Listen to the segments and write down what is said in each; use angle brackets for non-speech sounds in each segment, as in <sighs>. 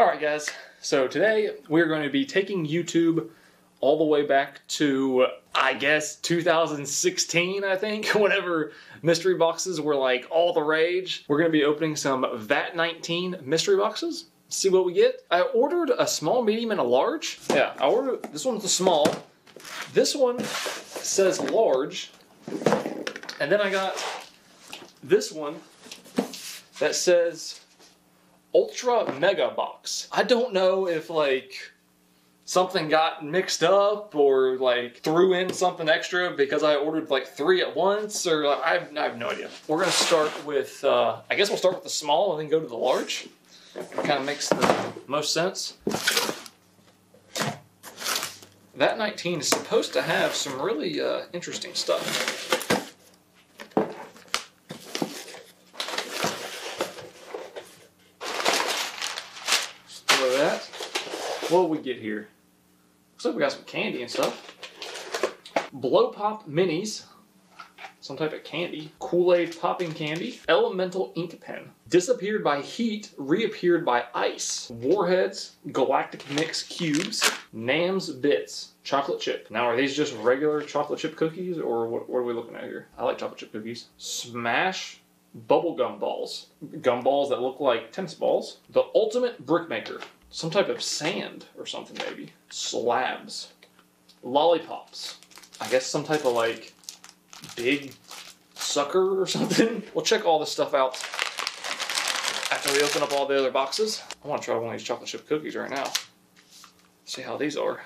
All right, guys. So today we're going to be taking YouTube all the way back to, I guess, 2016, I think, <laughs> whenever mystery boxes were like all the rage. We're going to be opening some VAT19 mystery boxes. See what we get. I ordered a small, medium, and a large. Yeah, I ordered this one's a small. This one says large. And then I got this one that says Ultra Mega Box. I don't know if like something got mixed up or like threw in something extra because I ordered like three at once or like, I, have, I have no idea. We're gonna start with, uh, I guess we'll start with the small and then go to the large. It kind of makes the most sense. VAT19 is supposed to have some really uh, interesting stuff. Just throw that. What we get here? Looks like we got some candy and stuff. Blow Pop Minis. Some type of candy. Kool-Aid popping candy. Elemental ink pen. Disappeared by heat, reappeared by ice. Warheads, Galactic Mix cubes. Nams bits. Chocolate chip. Now, are these just regular chocolate chip cookies, or what, what are we looking at here? I like chocolate chip cookies. Smash bubblegum balls. Gum balls that look like tennis balls. The ultimate brickmaker. Some type of sand or something, maybe. Slabs. Lollipops. I guess some type of like big sucker or something. <laughs> We'll check all this stuff out after we open up all the other boxes. I want to try one of these chocolate chip cookies right now. See how these are.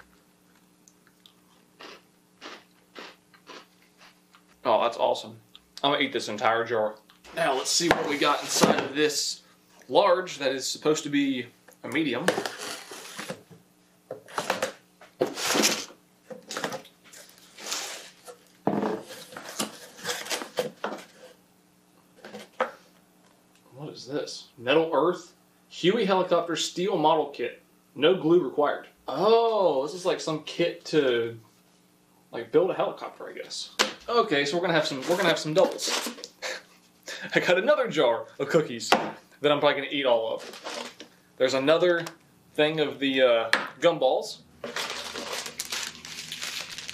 Oh, that's awesome. I'm gonna eat this entire jar. Now let's see what we got inside of this large that is supposed to be a medium. What is this? Metal Earth Huey Helicopter Steel Model Kit. No glue required. Oh, this is like some kit to like build a helicopter, I guess. Okay, so we're gonna have some we're gonna have some doubles. <laughs> I got another jar of cookies that I'm probably gonna eat all of. There's another thing of the uh, gumballs.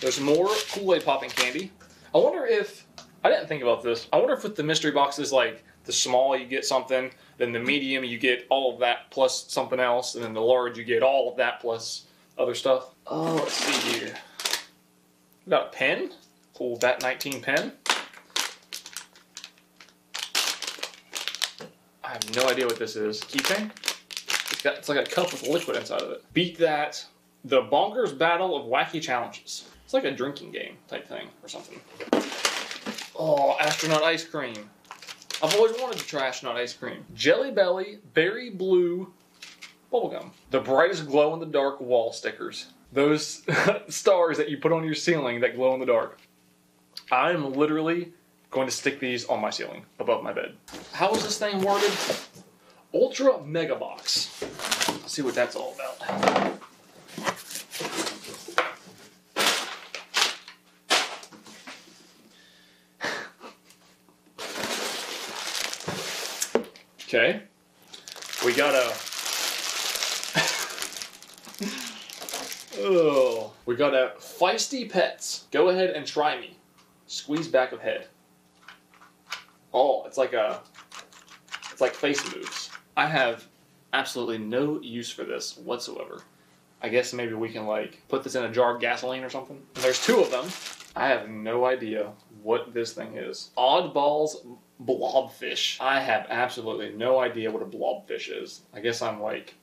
There's more Kool-Aid popping candy. I wonder if I didn't think about this. I wonder if with the mystery boxes, like the small you get something, then the medium you get all of that plus something else, and then the large you get all of that plus other stuff. Oh, let's see here. We got a pen. Cool VAT 19 pen. I have no idea what this is. Keychain? It's, like a cup with liquid inside of it. Beat that. The Bonkers Battle of Wacky Challenges. It's like a drinking game type thing or something. Oh, astronaut ice cream. I've always wanted to try astronaut ice cream. Jelly Belly Berry Blue Bubblegum. The brightest glow in the dark wall stickers. Those <laughs> stars that you put on your ceiling that glow in the dark. I'm literally going to stick these on my ceiling above my bed. How is this thing worded? Ultra Mega Box. Let's see what that's all about. Okay. We got a. oh. We got a Feisty Pets. Go ahead and try me. Squeeze back of head. Oh, it's like a. It's like face moves. I have absolutely no use for this whatsoever. I guess maybe we can like put this in a jar of gasoline or something. There's two of them. I have no idea what this thing is. Oddballs blobfish. I have absolutely no idea what a blobfish is. I guess I'm like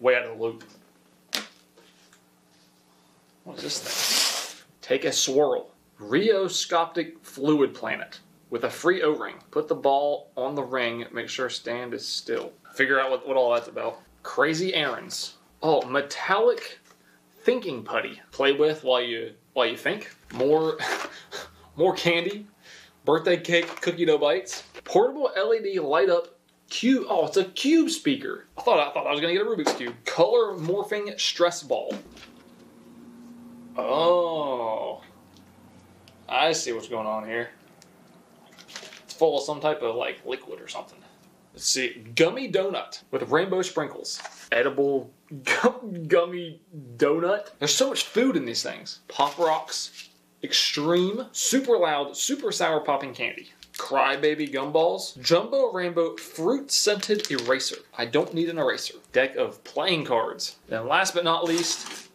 way out of the loop. What is this thing? Take a swirl. Rheoscopic fluid planet with a free O-ring. Put the ball on the ring. Make sure stand is still. Figure out what, what all that's about. Crazy Aaron's. Oh, metallic thinking putty. Play with while you while you think. More <laughs> more candy. Birthday cake cookie dough bites. Portable LED light up cube. Oh, it's a cube speaker. I thought I thought I was gonna get a Rubik's cube. Color morphing stress ball. Oh, I see what's going on here. Full of some type of like liquid or something. Let's see, gummy donut with rainbow sprinkles. Edible gum- gummy donut. There's so much food in these things. Pop rocks, extreme, super loud, super sour popping candy. Crybaby gumballs, jumbo rainbow fruit scented eraser. I don't need an eraser. Deck of playing cards. And last but not least,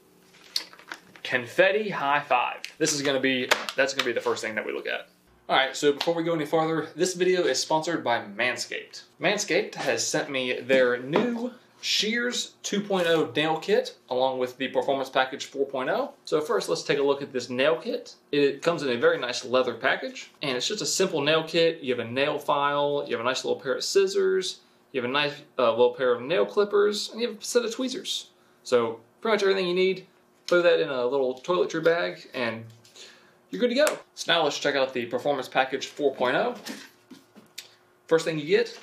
confetti high five. This is gonna be that's gonna be the first thing that we look at. Alright, so before we go any farther, this video is sponsored by Manscaped. Manscaped has sent me their new Shears 2.0 nail kit along with the Performance Package 4.0. So first let's take a look at this nail kit. It comes in a very nice leather package and it's just a simple nail kit. You have a nail file, you have a nice little pair of scissors, you have a nice uh, little pair of nail clippers, and you have a set of tweezers. So pretty much everything you need. Throw that in a little toiletry bag and you're good to go. So now let's check out the Performance Package 4.0. First thing you get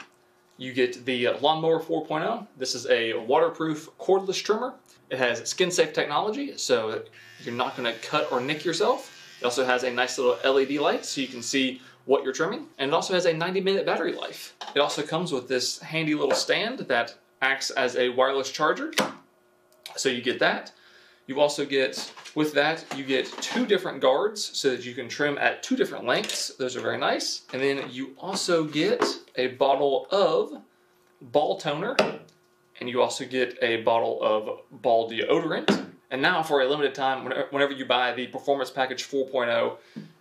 you get the Lawnmower 4.0. This is a waterproof cordless trimmer. It has skin safe technology, so you're not going to cut or nick yourself. It also has a nice little LED light so you can see what you're trimming, and it also has a 90 minute battery life. It also comes with this handy little stand that acts as a wireless charger, so you get that. You also get, with that, you get two different guards so that you can trim at two different lengths. Those are very nice. And then you also get a bottle of ball toner, and you also get a bottle of ball deodorant. And now, for a limited time, whenever you buy the Performance Package 4.0,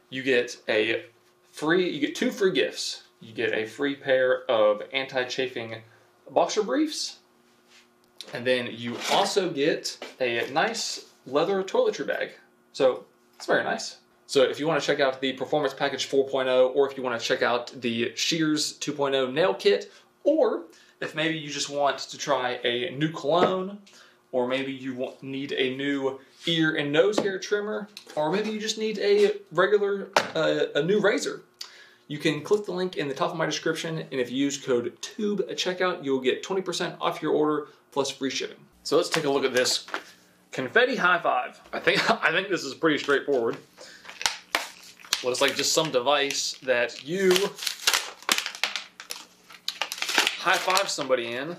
you get a free, you get two free gifts. You get a free pair of anti-chafing boxer briefs, and then you also get a nice leather toiletry bag. So it's very nice. So if you want to check out the Performance Package 4.0, or if you want to check out the Shears 2.0 nail kit, or if maybe you just want to try a new cologne, or maybe you want, need a new ear and nose hair trimmer, or maybe you just need a regular, uh, a new razor, you can click the link in the top of my description, and if you use code TUBE at checkout, you'll get 20% off your order plus free shipping. So let's take a look at this confetti high five. I think <laughs> I think this is pretty straightforward. Looks like just some device that you high five somebody in, and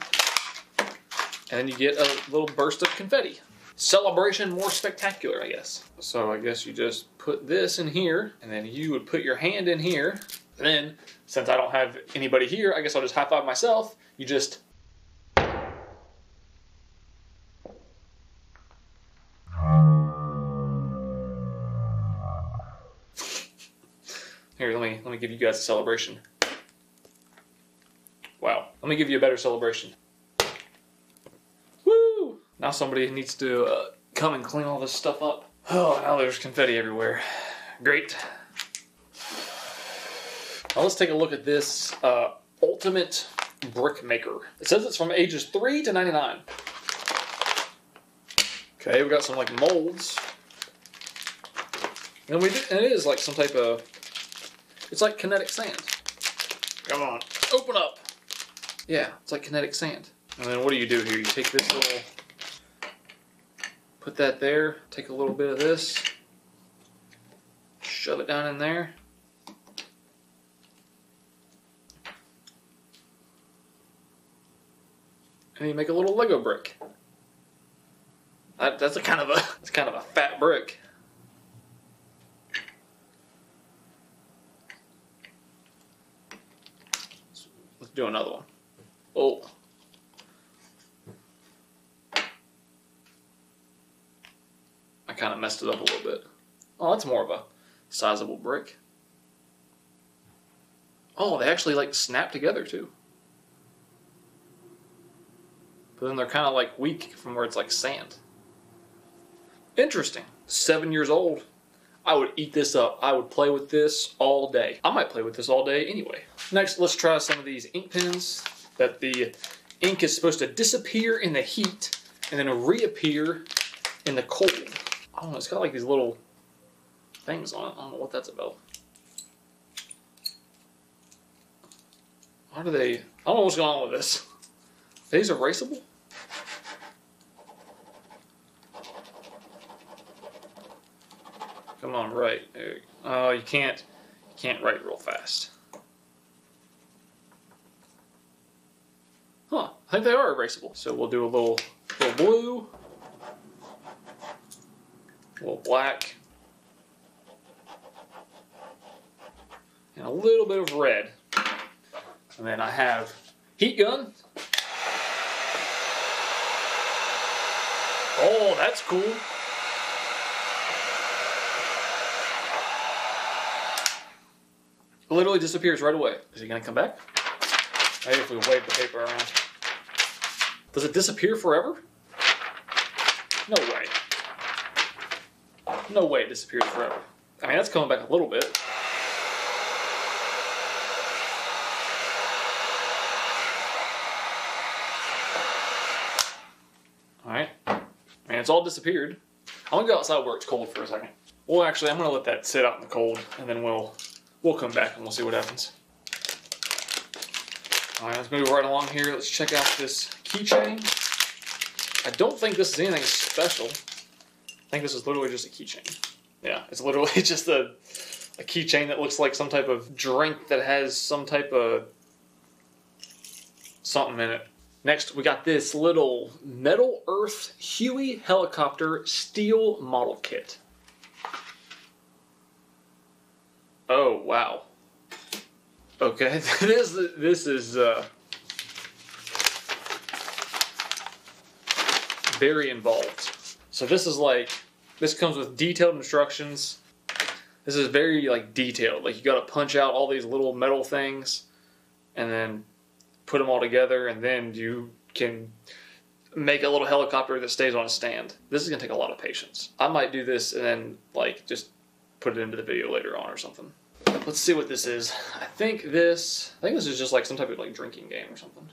then you get a little burst of confetti. Celebration more spectacular, I guess. So I guess you just put this in here, and then you would put your hand in here. And then, since I don't have anybody here, I guess I'll just high five myself. You just Here, let me let me give you guys a celebration. Wow. Let me give you a better celebration. Woo! Now somebody needs to uh, come and clean all this stuff up. Oh, now there's confetti everywhere. Great. Now let's take a look at this uh, Ultimate Brick Maker. It says it's from ages 3 to 99. Okay, we got some like molds. And we and it is like some type of it's like kinetic sand. Come on, open up. Yeah, it's like kinetic sand. And then what do you do here? You take this little Put that there, take a little bit of this, shove it down in there. And you make a little Lego brick. That, that's a kind of a <laughs> that's kind of a fat brick. Let's do another one. Oh. I kind of messed it up a little bit. Oh, that's more of a sizable brick. Oh, they actually like snap together too. But then they're kind of like weak from where it's like sand. Interesting. Seven years old. I would eat this up. I would play with this all day. I might play with this all day anyway. Next, let's try some of these ink pens that the ink is supposed to disappear in the heat and then reappear in the cold. I don't know, it's got like these little things on it. I don't know what that's about. How do they... I don't know what's going on with this. Are these erasable? Come on, right. Oh, you can't, you can't write real fast. Huh, I think they are erasable. So we'll do a little, little blue, a little black, and a little bit of red. And then I have heat gun. Oh, that's cool. Literally disappears right away. Is he gonna come back? Maybe if we wave the paper around. Does it disappear forever? No way. No way it disappears forever. I mean, that's coming back a little bit. Alright. I mean, it's all disappeared. I'm gonna go outside where it's cold for a second. Well, actually, I'm gonna let that sit out in the cold, and then we'll we'll come back and we'll see what happens. All right, let's move right along here. Let's check out this keychain. I don't think this is anything special. I think this is literally just a keychain. Yeah, it's <laughs> literally just a a keychain that looks like some type of drink that has some type of something in it. Next, we got this little Metal Earth Huey helicopter steel model kit. Oh wow. Okay, <laughs> this this is uh, very involved. So this is like this comes with detailed instructions. This is very like detailed. Like you got to punch out all these little metal things, and then put them all together, and then you can make a little helicopter that stays on a stand. This is gonna take a lot of patience. I might do this and then like just put it into the video later on or something. Let's see what this is. I think this. I think this is just like some type of like drinking game or something.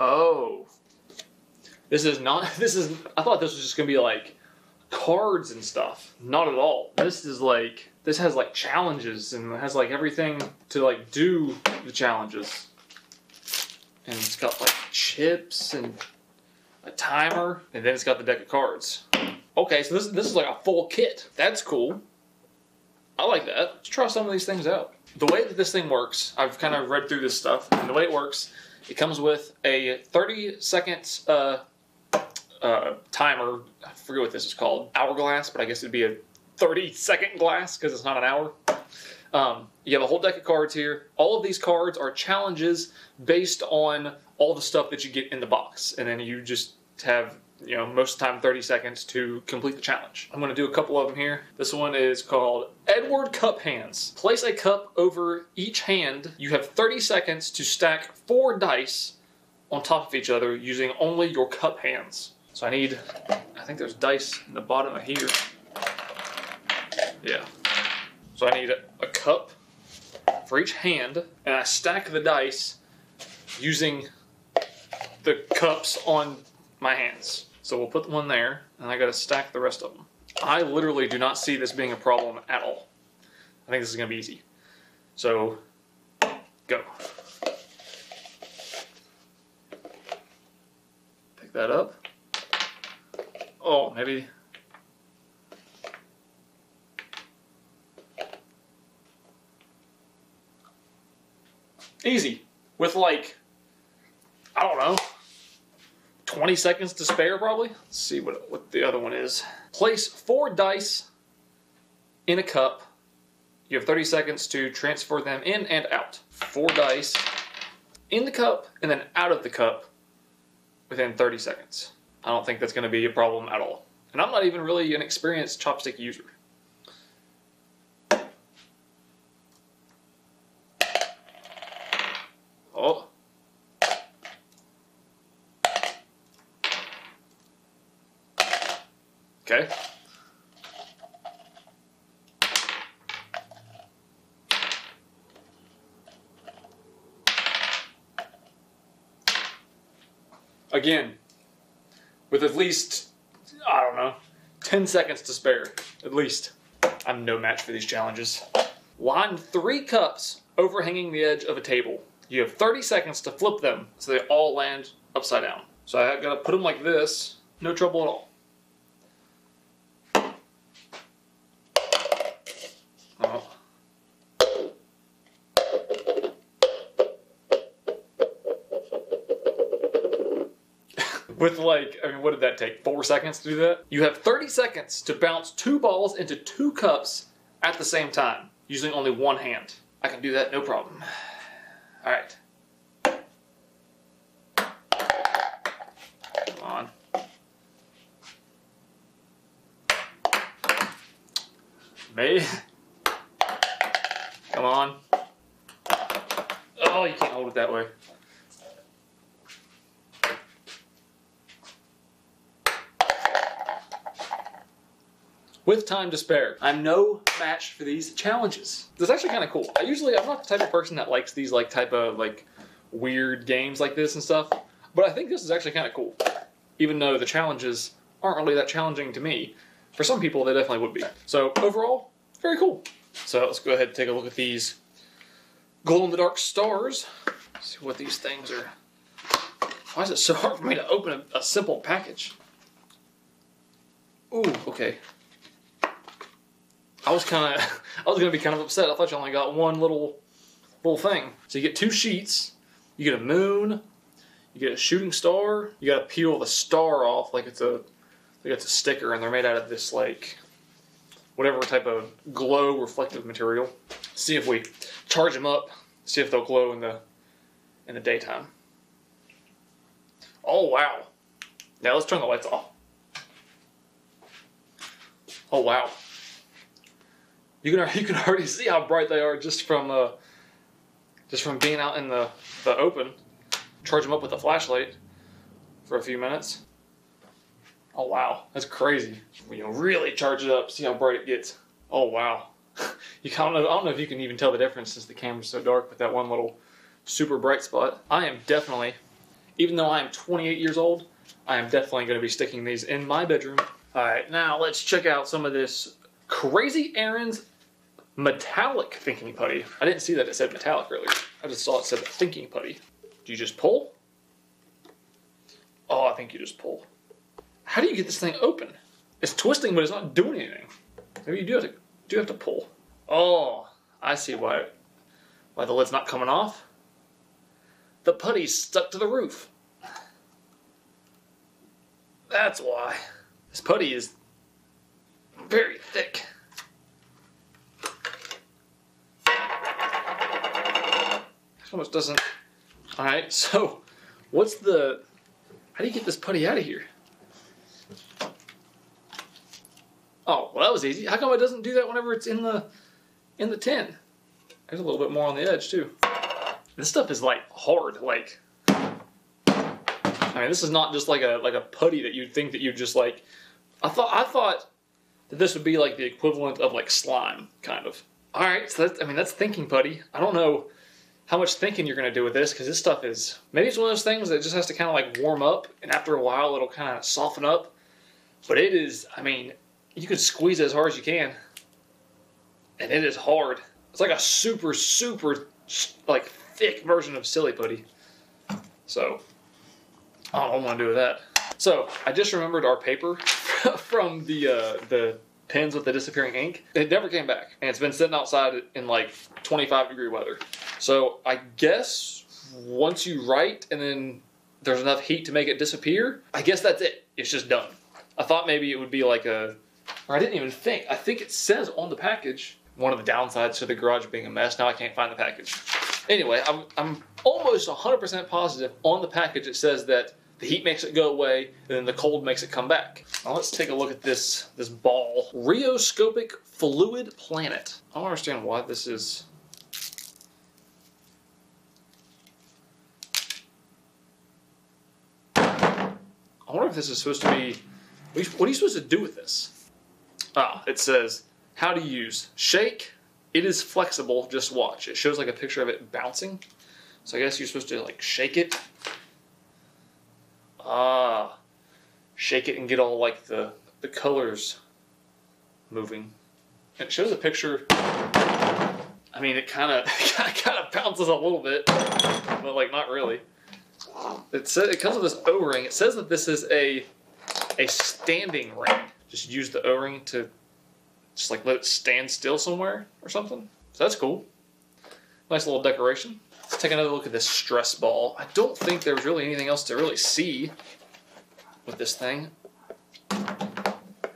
Oh, this is not. <laughs> This is. I thought this was just gonna be like cards and stuff. Not at all. This is like. This has like challenges and has like everything to like do the challenges. And it's got like chips and a timer, and then it's got the deck of cards. Okay, so this this is like a full kit. That's cool. I like that. Let's try some of these things out. The way that this thing works, I've kind of read through this stuff, and the way it works, it comes with a 30 second uh, uh, timer. I forget what this is called, hourglass, but I guess it'd be a 30 second glass because it's not an hour. Um, you have a whole deck of cards here. All of these cards are challenges based on all the stuff that you get in the box, and then you just have you know most of the time 30 seconds to complete the challenge. I'm going to do a couple of them here. This one is called Edward Cup Hands. Place a cup over each hand. You have 30 seconds to stack four dice on top of each other using only your cup hands. So I need, I think there's dice in the bottom of here. Yeah. So I need a, a cup for each hand, and I stack the dice using the cups on my hands. So we'll put one there, and I gotta stack the rest of them. I literally do not see this being a problem at all. I think this is gonna be easy. So, go. Pick that up. Oh, maybe. Easy. With like, I don't know, 20 seconds to spare probably. Let's see what, what the other one is. Place four dice in a cup. You have 30 seconds to transfer them in and out. Four dice in the cup and then out of the cup within 30 seconds. I don't think that's going to be a problem at all. And I'm not even really an experienced chopstick user. Oh. Okay. Again, with at least, I don't know, 10 seconds to spare, at least. I'm no match for these challenges. Line three cups overhanging the edge of a table. You have 30 seconds to flip them so they all land upside down. So I gotta put them like this, no trouble at all. Oh. With like, I mean, what did that take? Four seconds to do that? You have 30 seconds to bounce two balls into two cups at the same time, using only one hand. I can do that, no problem. <sighs> All right. Come on. Me? <laughs> Come on. Oh, you can't hold it that way. With time to spare, I'm no match for these challenges. This is actually kind of cool. I usually, I'm not the type of person that likes these like type of like weird games like this and stuff, but I think this is actually kind of cool. Even though the challenges aren't really that challenging to me, for some people they definitely would be. So overall, very cool. So let's go ahead and take a look at these glow in the dark stars. See what these things are. Why is it so hard for me to open a, a simple package? Ooh, okay. I was kind of, <laughs> I was gonna be kind of upset. I thought you only got one little, little thing. So you get two sheets. You get a moon. You get a shooting star. You gotta peel the star off like it's a, like it's a sticker, and they're made out of this like, whatever type of glow reflective material. See if we charge them up. See if they'll glow in the, in the daytime. Oh wow! Now let's turn the lights off. Oh wow! You can <laughs> you can already see how bright they are just from uh, just from being out in the the open. Charge them up with a flashlight for a few minutes. Oh wow, that's crazy. You know, really charge it up, see how bright it gets. Oh wow. <laughs> you can't, I don't know if you can even tell the difference since the camera's so dark with that one little super bright spot. I am definitely, even though I am 28 years old, I am definitely going to be sticking these in my bedroom. All right, now let's check out some of this Crazy Aaron's metallic thinking putty. I didn't see that it said metallic earlier. I just saw it said thinking putty. Do you just pull? Oh, I think you just pull. How do you get this thing open? It's twisting, but it's not doing anything. Maybe you do have to do have to pull. Oh, I see why why the lid's not coming off. The putty's stuck to the roof. That's why. This putty is very thick. Almost doesn't. Alright, so what's the. How do you get this putty out of here? Oh, well, that was easy. How come it doesn't do that whenever it's in the in the tin? There's a little bit more on the edge too. This stuff is like hard. Like, I mean, this is not just like a like a putty that you'd think that you'd just like. I thought I thought that this would be like the equivalent of like slime, kind of. All right, so that's I mean that's thinking putty. I don't know how much thinking you're gonna do with this because this stuff is maybe it's one of those things that just has to kind of like warm up, and after a while it'll kind of soften up. But it is, I mean, you can squeeze it as hard as you can, and it is hard. It's like a super, super, like thick version of silly putty. So, I don't I'm gonna do with that. So, I just remembered our paper <laughs> from the uh, the pens with the disappearing ink. It never came back, and it's been sitting outside in like 25 degree weather. So, I guess once you write and then there's enough heat to make it disappear, I guess that's it. It's just done. I thought maybe it would be like a or I didn't even think. I think it says on the package one of the downsides to the garage being a mess. Now I can't find the package. Anyway, I'm, I'm almost 100% positive on the package it says that the heat makes it go away and then the cold makes it come back. Now let's take a look at this this ball. Rheoscopic Fluid Planet. I don't understand why this is wonder if this is supposed to be. What are you supposed to do with this? Ah, it says how to use. Shake. It is flexible. Just watch. It shows like a picture of it bouncing. So I guess you're supposed to like shake it. Ah, shake it and get all like the the colors moving. It shows a picture. I mean, it kind of kind of bounces a little bit, but like not really. It says it comes with this O-ring. It says that this is a a standing ring. Just use the O-ring to just like let it stand still somewhere or something. So that's cool. Nice little decoration. Let's take another look at this stress ball. I don't think there's really anything else to really see. with this thing.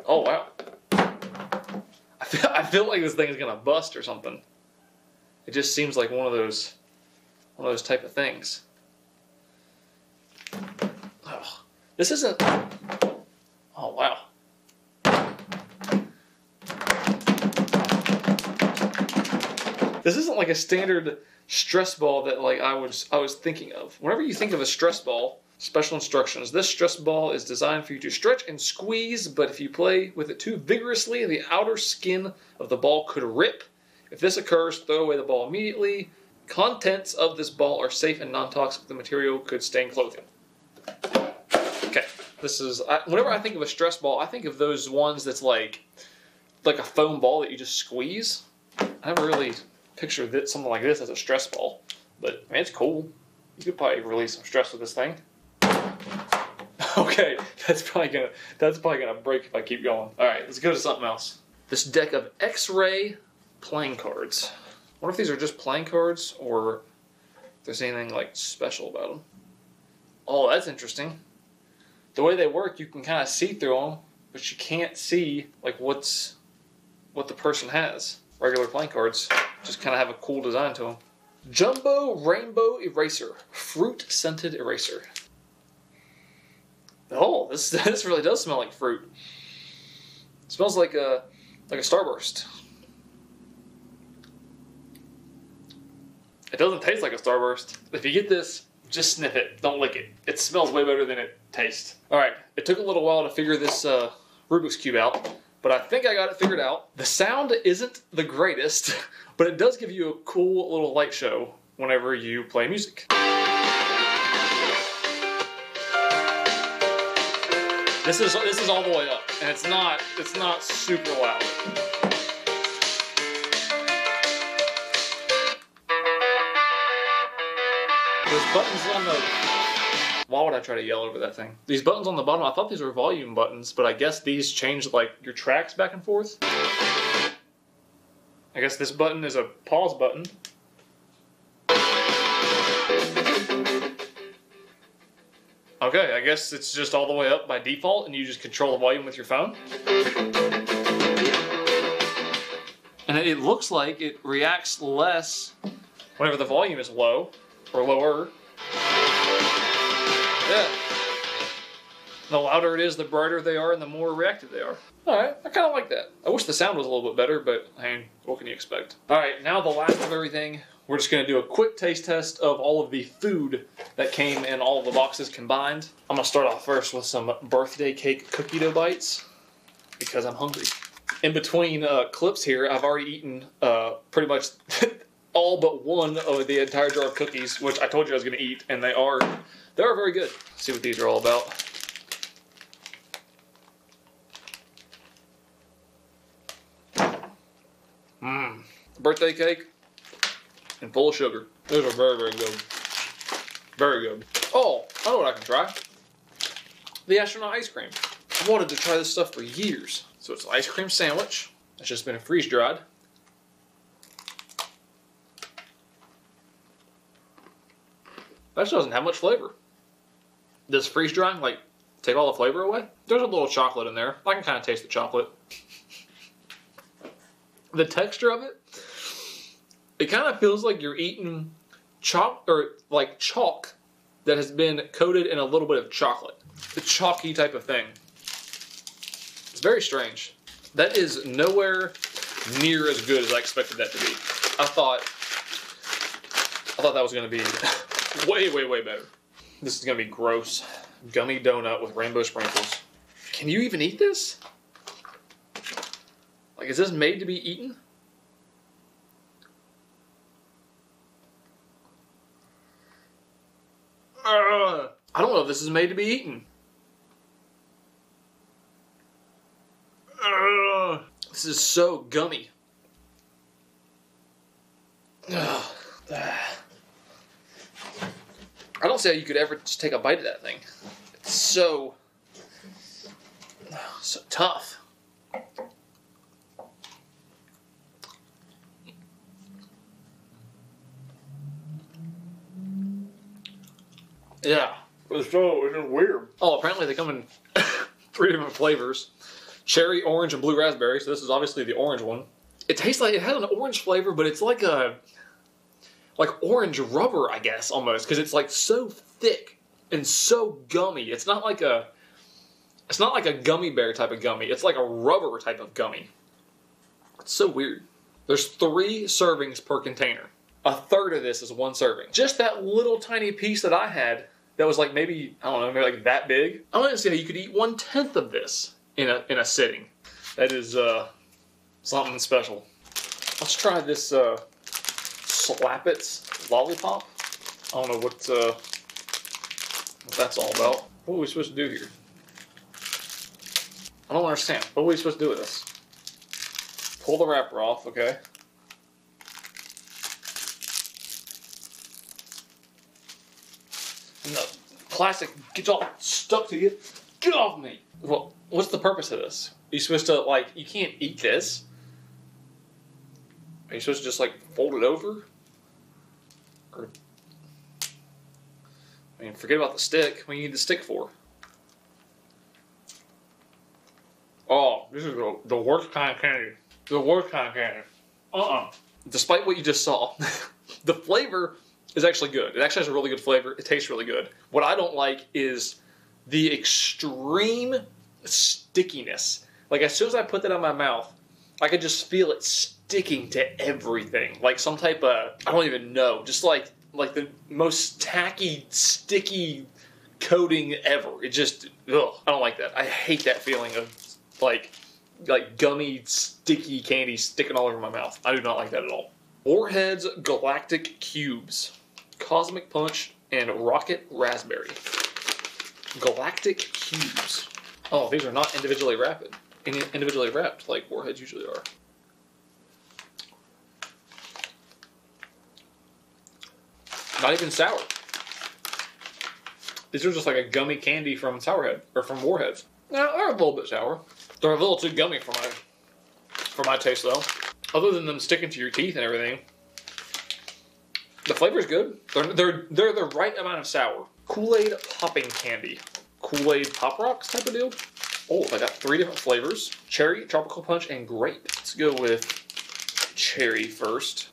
Oh wow. I feel, I feel like this thing is gonna bust or something. It just seems like one of those one of those type of things. Oh, this isn't Oh wow. This isn't like a standard stress ball that like I was I was thinking of. Whenever you think of a stress ball, special instructions. This stress ball is designed for you to stretch and squeeze, but if you play with it too vigorously, the outer skin of the ball could rip. If this occurs, throw away the ball immediately. Contents of this ball are safe and non-toxic. The material could stain clothing. This is I, whenever I think of a stress ball, I think of those ones that's like like a foam ball that you just squeeze. I never really picture that something like this as a stress ball, but I mean, it's cool. You could probably release some stress with this thing. <laughs> Okay, that's probably gonna that's probably gonna break if I keep going. All right, let's go to something else. This deck of X-ray playing cards. I wonder if these are just playing cards or if there's anything like special about them. Oh, that's interesting. The way they work, you can kind of see through them, but you can't see like what's what the person has. Regular playing cards just kind of have a cool design to them. Jumbo Rainbow Eraser, fruit scented eraser. Oh, this <laughs> this really does smell like fruit. It smells like a like a starburst. It doesn't taste like a starburst. If you get this, just sniff it. Don't lick it. It smells way better than it tastes. All right, it took a little while to figure this uh, Rubik's cube out, but I think I got it figured out. The sound isn't the greatest, <laughs> but it does give you a cool little light show whenever you play music. This is this is all the way up, and it's not it's not super loud. Those buttons on the why would I try to yell over that thing? These buttons on the bottom, I thought these were volume buttons, but I guess these change like your tracks back and forth. I guess this button is a pause button. Okay, I guess it's just all the way up by default and you just control the volume with your phone. And it looks like it reacts less whenever the volume is low or lower. The louder it is, the brighter they are and the more reactive they are. Alright, I kind of like that. I wish the sound was a little bit better, but mean, what can you expect? Alright, now the last of everything. We're just going to do a quick taste test of all of the food that came in all the boxes combined. I'm going to start off first with some birthday cake cookie dough bites because I'm hungry. In between uh, clips here, I've already eaten uh, pretty much <laughs> all but one of the entire jar of cookies, which I told you I was going to eat, and they are they are very good. Let's see what these are all about. Birthday cake and full of sugar. Those are very, very good. Very good. Oh, I know what I can try. The astronaut ice cream. I've wanted to try this stuff for years. So it's an ice cream sandwich. It's just been freeze dried. That doesn't have much flavor. Does freeze drying like take all the flavor away? There's a little chocolate in there. I can kind of taste the chocolate. The texture of it, it kind of feels like you're eating chalk or like chalk that has been coated in a little bit of chocolate. The chalky type of thing. It's very strange. That is nowhere near as good as I expected that to be. I thought I thought that was going to be <laughs> way, way, way better. This is going to be gross. Gummy donut with rainbow sprinkles. Can you even eat this? Like, is this made to be eaten? Uh, I don't know if this is made to be eaten. Uh, this is so gummy. Ugh. I don't see how you could ever just take a bite of that thing. It's so so tough. Yeah. It's so it's weird. Oh, apparently they come in <coughs> three different flavors: cherry, orange, and blue raspberry. So this is obviously the orange one. It tastes like it has an orange flavor, but it's like a like orange rubber, I guess, almost because it's like so thick and so gummy. It's not like a it's not like a gummy bear type of gummy. It's like a rubber type of gummy. It's so weird. There's three servings per container. A third of this is one serving. Just that little tiny piece that I had that was like maybe I don't know, maybe like that big. I want to see how you could eat one tenth of this in a in a sitting. That is uh, something special. Let's try this uh, Slap It's lollipop. I don't know what uh, what that's all about. What are we supposed to do here? I don't understand. What are we supposed to do with this? Pull the wrapper off, okay. And the plastic gets all stuck to you. Get off me! Well, what's the purpose of this? Are you supposed to, like, you can't eat this? Are you supposed to just, like, fold it over? Or. I mean, forget about the stick. What do you need the stick for? Oh, this is the, the worst kind of candy. The worst kind of candy. Uh-uh. Despite what you just saw, <laughs> the flavor is actually good. It actually has a really good flavor. It tastes really good. What I don't like is the extreme stickiness. Like as soon as I put that in my mouth, I could just feel it sticking to everything. Like some type of I don't even know. Just like like the most tacky, sticky coating ever. It just ugh, I don't like that. I hate that feeling of like like gummy, sticky candy sticking all over my mouth. I do not like that at all. Warheads Galactic Cubes, Cosmic Punch, and Rocket Raspberry. Galactic Cubes. Oh, these are not individually wrapped. Individually wrapped like Warheads usually are. Not even sour. These are just like a gummy candy from Sourhead or from Warheads. Now they're a little bit sour. They're a little too gummy for my for my taste though. Other than them sticking to your teeth and everything, the flavor's good. They're they're they're the right amount of sour. Kool Aid popping candy, Kool Aid Pop Rocks type of deal. Oh, I got three different flavors: cherry, tropical punch, and grape. Let's go with cherry first.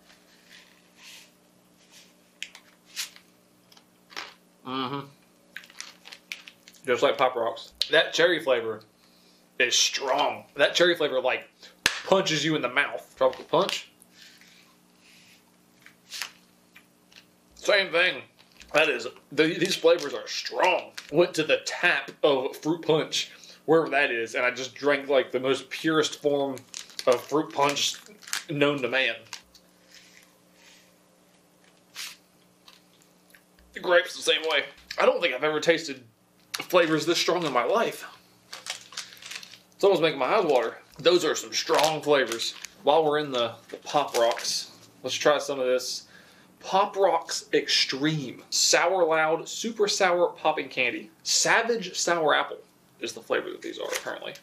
Mm-hmm. Just like Pop Rocks. That cherry flavor is strong. That cherry flavor like punches you in the mouth. Tropical punch. Same thing. That is, the, these flavors are strong. Went to the tap of fruit punch, wherever that is, and I just drank like the most purest form of fruit punch known to man. The grapes the same way. I don't think I've ever tasted flavors this strong in my life. It's almost making my eyes water. Those are some strong flavors. While we're in the, the Pop Rocks, let's try some of this Pop Rocks Extreme Sour Loud Super Sour Popping Candy. Savage Sour Apple is the flavor that these are apparently.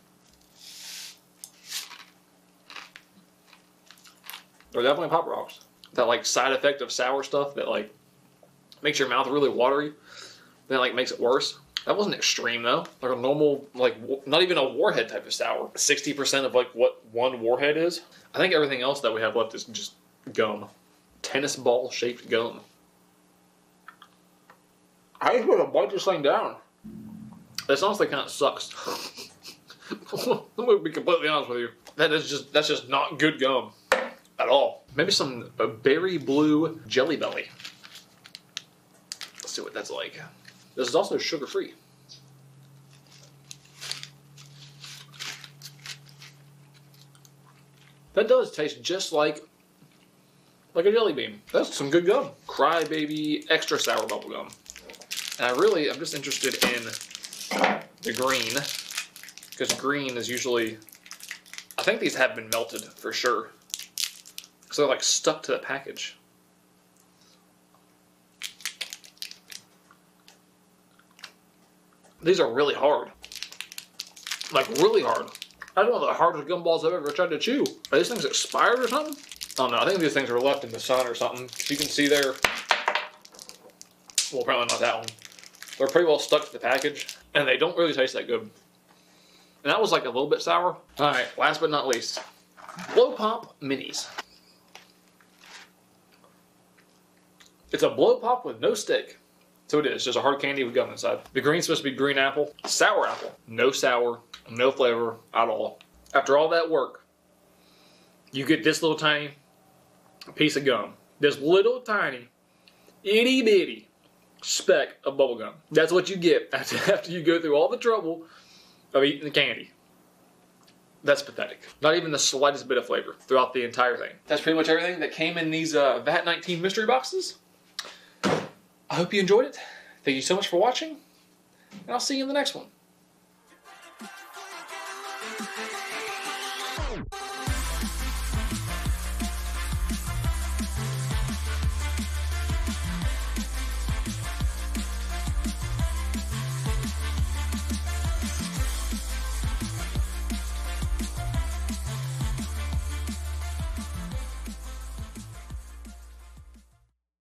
They're definitely Pop Rocks. That like side effect of sour stuff that like makes your mouth really watery, then like makes it worse. That wasn't extreme though. Like a normal, like not even a warhead type of sour. Sixty percent of like what one warhead is. I think everything else that we have left is just gum, tennis ball shaped gum. I just want to bite this thing down. This honestly kind of sucks. <laughs> Let me be completely honest with you. That is just that's just not good gum at all. Maybe some berry blue jelly belly. Let's see what that's like. This is also sugar free. That does taste just like like a jelly bean. That's some good gum. Crybaby extra sour bubble gum. And I really, I'm just interested in the green because green is usually. I think these have been melted for sure. So they're like stuck to the package. These are really hard. Like, really hard. I don't know the hardest gumballs I've ever tried to chew. Are these things expired or something? I don't know. I think these things are left in the sun or something. You can see there. Well, probably not that one. They're pretty well stuck to the package, and they don't really taste that good. And that was like a little bit sour. All right, last but not least, Blow Pop Minis. It's a blow pop with no stick. So it is, just a hard candy with gum inside. The green's supposed to be green apple, sour apple. No sour, no flavor at all. After all that work, you get this little tiny piece of gum. This little tiny, itty bitty speck of bubble gum. That's what you get <laughs> after, you go through all the trouble of eating the candy. That's pathetic. Not even the slightest bit of flavor throughout the entire thing. That's pretty much everything that came in these uh, VAT 19 mystery boxes. I hope you enjoyed it. Thank you so much for watching, and I'll see you in the next one.